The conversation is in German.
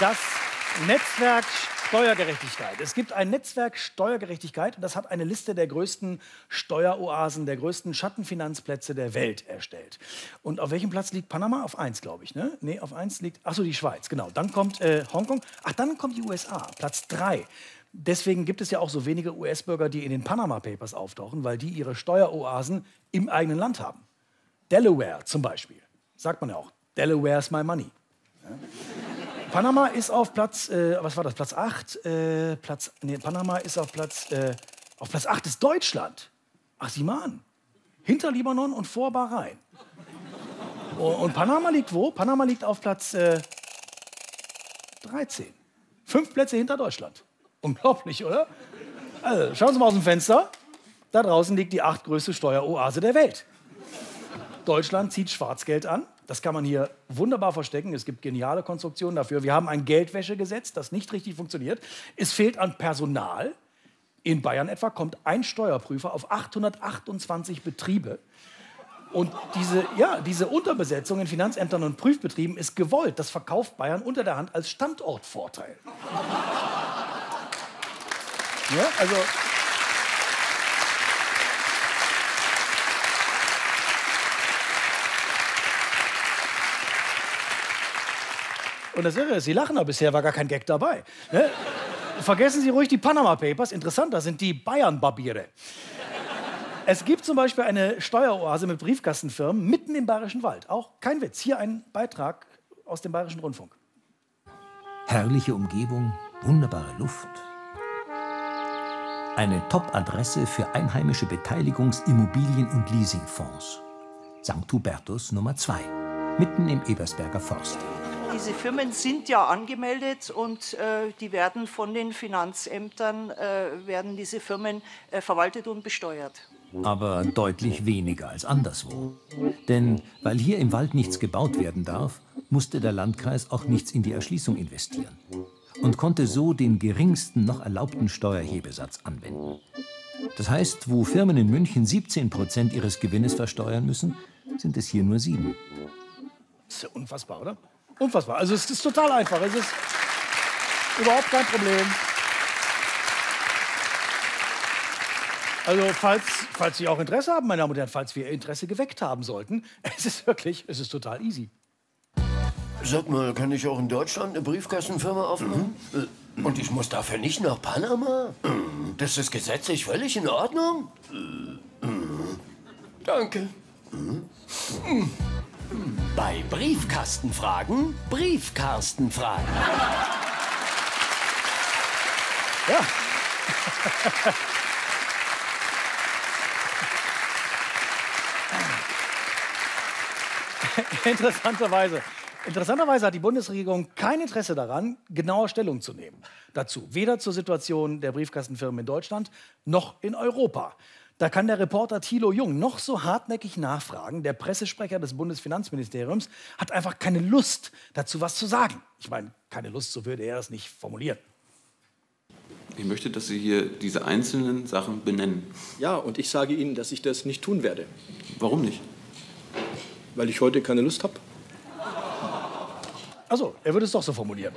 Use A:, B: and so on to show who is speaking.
A: Das Netzwerk Steuergerechtigkeit. Es gibt ein Netzwerk Steuergerechtigkeit und das hat eine Liste der größten Steueroasen, der größten Schattenfinanzplätze der Welt erstellt. Und auf welchem Platz liegt Panama? Auf 1, glaube ich. Ne? Nee, auf 1 liegt, achso, die Schweiz, genau. Dann kommt äh, Hongkong. Ach, dann kommt die USA, Platz 3. Deswegen gibt es ja auch so wenige US-Bürger, die in den Panama Papers auftauchen, weil die ihre Steueroasen im eigenen Land haben. Delaware zum Beispiel. Sagt man ja auch. Delaware is my money. Panama ist auf Platz, äh, was war das, Platz 8? Äh, Platz, nee, Panama ist auf Platz, äh, auf Platz 8 ist Deutschland. Ach, sieh mal an. Hinter Libanon und vor Bahrain. Und, und Panama liegt wo? Panama liegt auf Platz äh, 13. Fünf Plätze hinter Deutschland. Unglaublich, oder? Also, schauen Sie mal aus dem Fenster. Da draußen liegt die achtgrößte Steueroase der Welt. Deutschland zieht Schwarzgeld an. Das kann man hier wunderbar verstecken. Es gibt geniale Konstruktionen dafür. Wir haben ein Geldwäschegesetz, das nicht richtig funktioniert. Es fehlt an Personal. In Bayern etwa kommt ein Steuerprüfer auf 828 Betriebe. Und diese, ja, diese Unterbesetzung in Finanzämtern und Prüfbetrieben ist gewollt. Das verkauft Bayern unter der Hand als Standortvorteil. Ja, also Und das Irre ist, Sie lachen, aber bisher war gar kein Gag dabei. Ne? Vergessen Sie ruhig die Panama Papers. Interessanter sind die Bayern-Barbiere. Es gibt zum Beispiel eine Steueroase mit Briefkastenfirmen mitten im Bayerischen Wald. Auch kein Witz. Hier ein Beitrag aus dem Bayerischen Rundfunk.
B: Herrliche Umgebung, wunderbare Luft. Eine Top-Adresse für einheimische Beteiligungs-, Immobilien- und Leasingfonds. St. Hubertus Nummer 2, mitten im Ebersberger Forst.
C: Diese Firmen sind ja angemeldet und äh, die werden von den Finanzämtern, äh, werden diese Firmen äh, verwaltet und besteuert.
B: Aber deutlich weniger als anderswo. Denn weil hier im Wald nichts gebaut werden darf, musste der Landkreis auch nichts in die Erschließung investieren und konnte so den geringsten noch erlaubten Steuerhebesatz anwenden. Das heißt, wo Firmen in München 17 Prozent ihres Gewinnes versteuern müssen, sind es hier nur sieben.
A: Das ist ja unfassbar, oder? Unfassbar. Also es ist total einfach. Es ist überhaupt kein Problem. Also falls, falls Sie auch Interesse haben, meine Damen und Herren, falls wir Interesse geweckt haben sollten, es ist wirklich, es ist total easy.
D: Sag mal, kann ich auch in Deutschland eine Briefkastenfirma aufmachen? Mhm. Und ich muss dafür nicht nach Panama? Mhm. Das ist gesetzlich völlig in Ordnung? Mhm. Danke.
E: Bei Briefkastenfragen Briefkastenfragen.
A: Ja. Interessanterweise. Interessanterweise hat die Bundesregierung kein Interesse daran, genauer Stellung zu nehmen dazu. Weder zur Situation der Briefkastenfirmen in Deutschland noch in Europa. Da kann der Reporter Thilo Jung noch so hartnäckig nachfragen. Der Pressesprecher des Bundesfinanzministeriums hat einfach keine Lust, dazu was zu sagen. Ich meine, keine Lust, so würde er es nicht formulieren.
F: Ich möchte, dass Sie hier diese einzelnen Sachen benennen.
G: Ja, und ich sage Ihnen, dass ich das nicht tun werde.
F: Warum nicht?
G: Weil ich heute keine Lust habe.
A: Also, er würde es doch so formulieren.